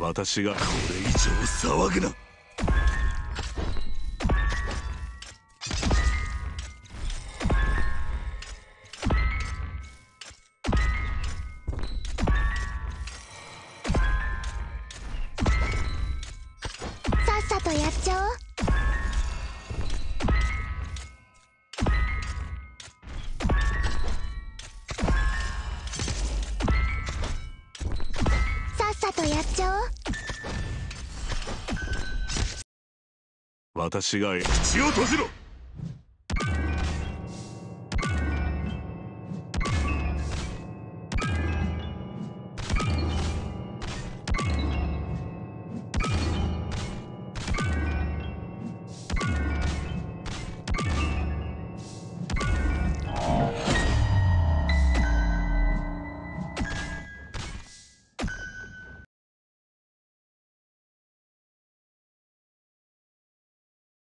私がこれ以上騒ぐな。さっさとやっちゃおう。っさとやっちゃおう。私が口を閉じろ